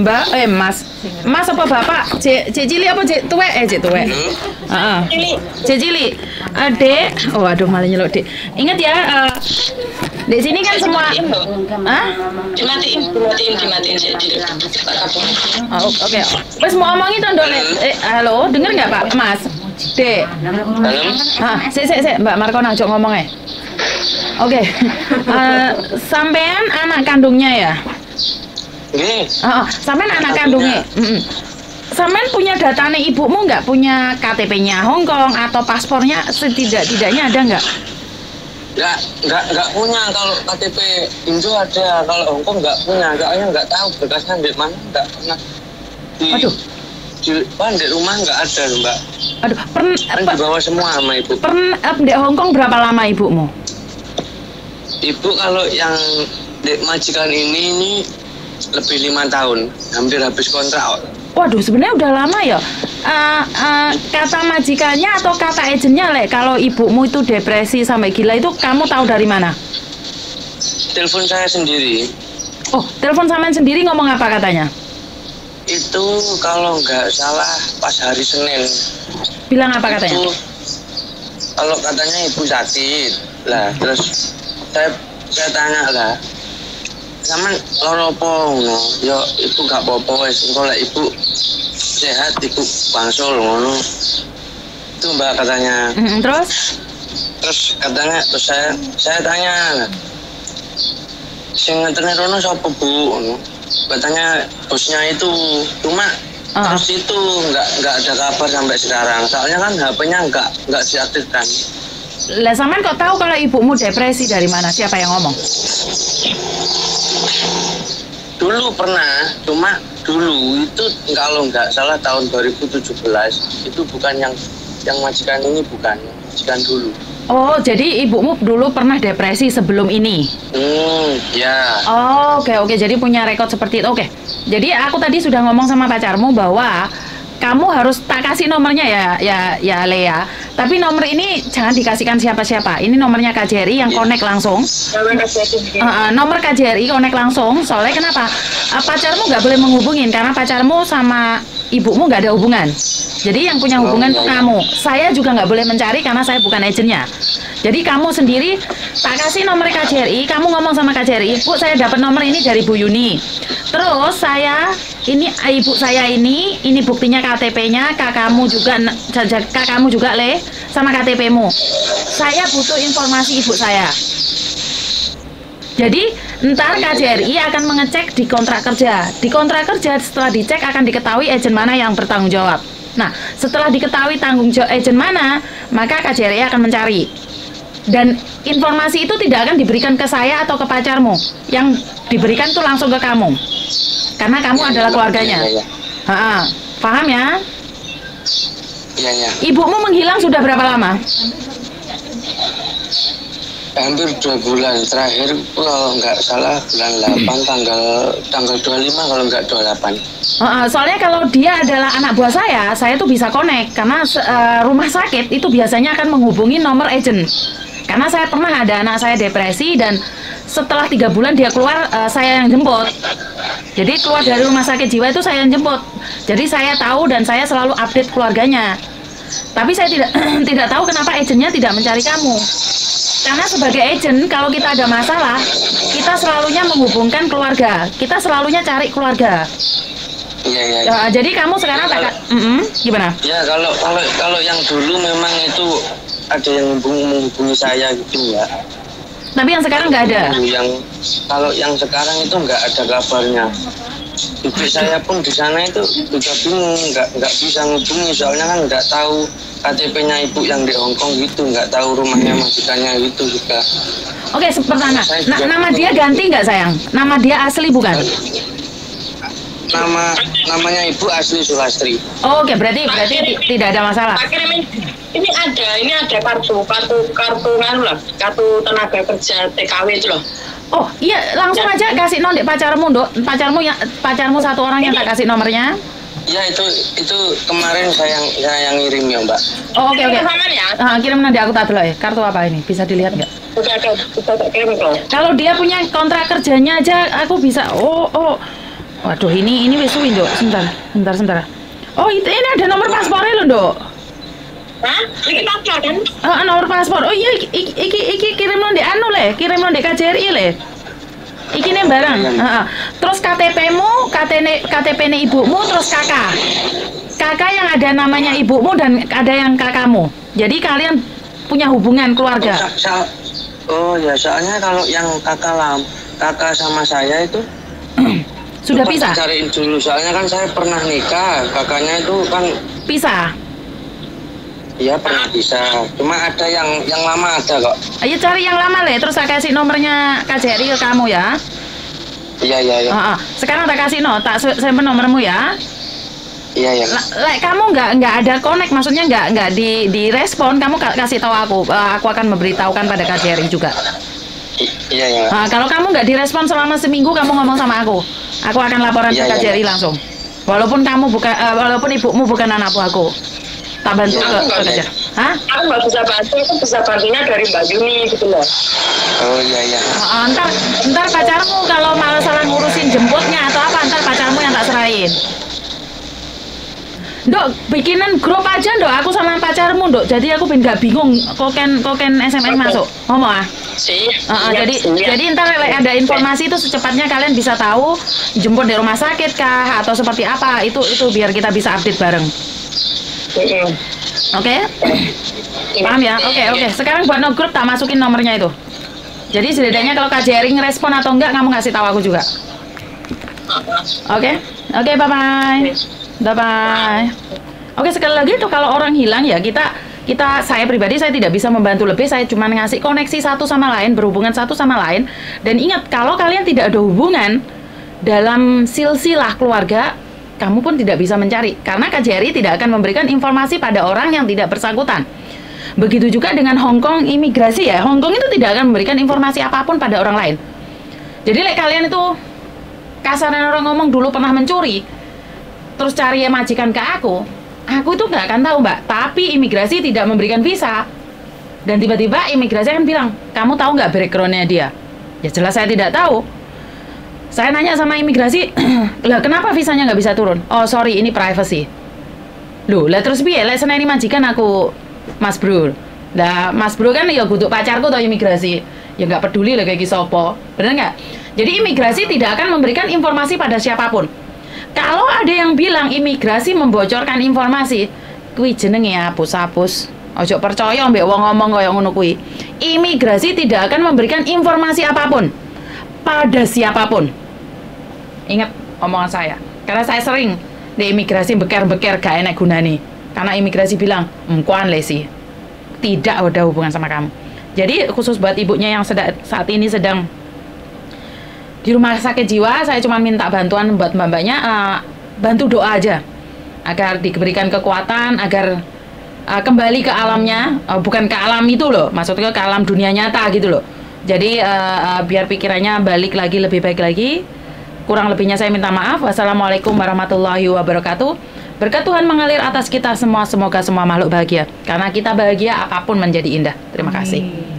Mbak, eh Mas. Mas apa Bapak? Cek Cek Cili apa Cek Tuwek? Eh Cek Tuwek. Heeh. Cek Cili. Adek, oh aduh malah nyeluk Dek. Ingat ya, eh, di sini kan semua Hah? dimatiin dimatiin dimatiin Pak Kapung Oh, Oke, Wes mau omongin tuh Dok. Eh, halo, denger nggak Pak Mas? Dek. dalam Ah, sik sik sik Mbak Marco najok ngomong ya. Oke. Eh, sampean anak kandungnya ya? Ini Oh, sampean anak kandungnya. Mm-mm. Sampean punya datanya ibumu nggak? Punya KTP-nya Hong Kong atau paspornya setidak-tidaknya ada nggak? nggak nggak nggak punya kalau KTP Indo ada kalau Hongkong nggak punya soalnya nggak tahu berkasnya di mana nggak pernah di Aduh. di, wah, di rumah nggak ada mbak Aduh, pern, kan dibawa semua sama ibu pern, eh, di Hong Kong berapa lama ibumu? ibu kalau yang di majikan ini ini lebih lima tahun hampir habis kontrak Waduh, sebenarnya udah lama ya. Eh, eh, kata majikannya atau kata agennya le, kalau ibumu itu depresi sampai gila itu kamu tahu dari mana? telepon saya sendiri Oh, telepon sampean sendiri ngomong apa katanya? itu kalau nggak salah pas hari Senin Bilang apa katanya? itu kalau katanya ibu sakit lah terus saya saya tanya lah sama loro apa ngono yo ibu gak apa-apa wis engko lek ibu sehat ibu bangsul ngono itu mbak katanya Mm, terus? terus katanya terus saya saya tanya sing ngeterne rono sapa bu ngono katanya bosnya itu cuma Ah. terus itu nggak nggak ada kabar sampai sekarang soalnya kan HP-nya nggak nggak diaktifkan Lah sampean kok tahu kalau ibumu depresi dari mana? Siapa yang ngomong? Dulu pernah cuma dulu itu kalau nggak salah tahun 2017 itu bukan yang yang majikan ini bukan majikan dulu Oh, jadi ibumu dulu pernah depresi sebelum ini. hmm ya Oh, oke oke. Jadi punya rekod seperti itu. Oke. Jadi aku tadi sudah ngomong sama pacarmu bahwa kamu harus tak kasih nomornya ya, ya, ya Lea. Tapi nomor ini jangan dikasihkan siapa-siapa. Ini nomornya KJRI yang Iya. connect langsung. Uh, uh, nomor KJRI connect langsung. Soalnya kenapa? Uh, pacarmu nggak boleh menghubungin karena pacarmu sama ibumu nggak ada hubungan. Jadi yang punya hubungan Oh, tuh iya. kamu. Saya juga nggak boleh mencari karena saya bukan agennya. Jadi kamu sendiri tak kasih nomor KJRI, kamu ngomong sama KJRI, Bu saya dapat nomor ini dari Bu Yuni. Terus saya ini ah, ibu saya ini, ini buktinya KTP-nya, kakakmu juga, kakakmu juga le, sama KTP-mu. Saya butuh informasi ibu saya. Jadi ntar KJRI akan mengecek di kontrak kerja. Di kontrak kerja setelah dicek akan diketahui agen mana yang bertanggung jawab. Nah, setelah diketahui tanggung jawab agen mana, maka KJRI akan mencari. Dan informasi itu tidak akan diberikan ke saya atau ke pacarmu. Yang diberikan tuh langsung ke kamu. Karena kamu adalah keluarganya. Iya. Ha-ha. Paham ya? Iya, iya. Ibumu menghilang sudah berapa lama? Hampir dua bulan terakhir kalau nggak salah bulan 8 tanggal tanggal 25 kalau nggak 28. Uh, soalnya kalau dia adalah anak buah saya, saya tuh bisa connect karena uh, rumah sakit itu biasanya akan menghubungi nomor agent. Karena saya pernah ada anak saya depresi dan setelah tiga bulan dia keluar, uh, saya yang jemput. Jadi keluar dari rumah sakit jiwa itu saya yang jemput. Jadi saya tahu dan saya selalu update keluarganya. Tapi saya tidak tidak tahu kenapa agennya tidak mencari kamu. Karena sebagai agent, kalau kita ada masalah, kita selalunya menghubungkan keluarga. Kita selalunya cari keluarga. Iya, iya. Ya, jadi kamu sekarang tak Mm-mm, gimana? Ya kalau kalau kalau yang dulu memang itu ada yang menghubungi, menghubungi saya gitu ya. Tapi yang sekarang nggak ada. Yang kalau yang sekarang itu nggak ada kabarnya. Ibu saya pun di sana itu juga bingung, nggak nggak bisa ngubungi soalnya kan nggak tahu KTP-nya ibu yang di Hongkong gitu, nggak tahu rumahnya majikannya gitu juga. Oke, se- pertama, na- nama dia ganti nggak sayang? Nama dia asli bukan? Nama namanya ibu asli Sulastri. Oh, Oke, berarti berarti ti- tidak ada masalah. Ada, kartu, kartu, kartu nganu lah, kartu tenaga kerja TKW itu loh. Oh iya, langsung aja kasih dek pacarmu, dok. Pacarmu yang pacarmu satu orang yang tak kasih nomornya. Ya itu itu kemarin saya yang saya yang ngirim ya mbak. Oh oke oke. Sama ya, Ah, kirim nanti aku tak dulu ya. Kartu apa ini? Bisa dilihat nggak? sudah ada, sudah tak kirim loh. Kalau dia punya kontrak kerjanya aja, aku bisa. Oh oh. Waduh, ini ini wis Nduk. Sebentar, sebentar, sebentar. Oh, itu ini ada nomor paspornya loh, Nduk. Hah? Ini pacar kan? Ah, nomor paspor. Oh iya, iki iki, iki, iki kirim di anu le, kirim di KJRI le. Iki nih barang. Heeh. Terus KTP-mu, KTP KTP nya ibumu, terus kakak. Kakak yang ada namanya ibumu dan ada yang kakakmu. Jadi kalian punya hubungan keluarga. Sa- oh ya soalnya kalau yang kakak lam kakak sama saya itu Sudah pisah? cariin dulu soalnya kan saya pernah nikah kakaknya itu kan Pisah. Iya pernah bisa cuma ada yang yang lama ada kok Ayo cari yang lama le, terus saya kasih nomornya KJRI ke kamu ya. iya iya iya Heeh. Sekarang tak kasih no, tak se- simpen nomormu ya. iya iya Lek kamu nggak nggak ada connect, maksudnya nggak nggak di direspon, kamu ka- kasih tahu aku, Eh, aku akan memberitahukan pada KJRI juga. I- iya iya Nah, kalau kamu nggak direspon selama seminggu, kamu ngomong sama aku, aku akan laporan Iya, ke iya, KJRI iya. langsung. Walaupun kamu bukan, eh, walaupun ibumu bukan anak buahku, tak bantu ke, ke KJRI. Hah? Aku nggak bisa bantu, aku bisa bantunya dari Mbak Yuni gitu loh. oh iya iya Ah, ntar, ntar pacarmu kalau masalah ngurusin jemputnya atau apa, ntar pacarmu yang tak serahin. Dok, bikinan grup aja dok, aku sama pacarmu dok. Jadi aku ben gak bingung koken koken SMS Oke. masuk. Ngomong ah. Sih. Ah, ah, iya, jadi iya. jadi ntar ada informasi itu secepatnya kalian bisa tahu jemput di rumah sakit kah atau seperti apa itu itu biar kita bisa update bareng. Oke? Iya. Paham ya? Oke, oke. Sekarang buat no grup tak masukin nomornya itu. Jadi setidaknya kalau KJRI ngerespon atau enggak kamu ngasih tahu aku juga. Oke? Oke, bye-bye. Bye-bye. Oke, sekali lagi tuh kalau orang hilang ya kita kita saya pribadi saya tidak bisa membantu lebih, saya cuma ngasih koneksi satu sama lain, berhubungan satu sama lain. Dan ingat kalau kalian tidak ada hubungan dalam silsilah keluarga, kamu pun tidak bisa mencari karena KJRI tidak akan memberikan informasi pada orang yang tidak bersangkutan. Begitu juga dengan Hong Kong imigrasi ya. Hong Kong itu tidak akan memberikan informasi apa pun pada orang lain. Jadi like, kalian itu kasarnya orang ngomong dulu pernah mencuri, terus cari yang majikan ke aku, aku itu nggak akan tahu mbak. Tapi imigrasi tidak memberikan visa. Dan tiba-tiba imigrasi akan bilang, kamu tahu nggak backgroundnya dia? Ya jelas saya tidak tahu. Saya nanya sama imigrasi, lah kenapa visanya nggak bisa turun? Oh sorry, ini privacy. Loh, lah terus piye? Lah seneni majikan aku Mas Bro. Lah Mas Bro kan ya butuh pacarku atau imigrasi. Ya nggak peduli lah kayak sopo. Bener nggak? Jadi imigrasi tidak akan memberikan informasi pada siapa pun. Kalau ada yang bilang imigrasi membocorkan informasi, kuwi jenenge hapus-hapus. Ojo percaya mbek wong ngomong kaya ngono kuwi. Imigrasi tidak akan memberikan informasi apa pun pada siapa pun. Ingat omongan saya. Karena saya sering di imigrasi beker-beker gak enak gunani. Karena imigrasi bilang, "Mkuan lesi." Tidak ada hubungan sama kamu. Jadi khusus buat ibunya yang sedang saat ini sedang di rumah sakit jiwa, saya cuma minta bantuan buat mbak-mbaknya eh, bantu doa aja agar diberikan kekuatan agar eh, kembali ke alamnya, eh, bukan ke alam itu loh, maksudnya ke alam dunia nyata gitu loh. Jadi eh, biar pikirannya balik lagi lebih baik lagi. Kurang lebihnya saya minta maaf. Wassalamualaikum warahmatullahi wabarakatuh. Berkat Tuhan mengalir atas kita semua. Semoga semua makhluk bahagia. Karena kita bahagia, apa pun menjadi indah. Terima kasih.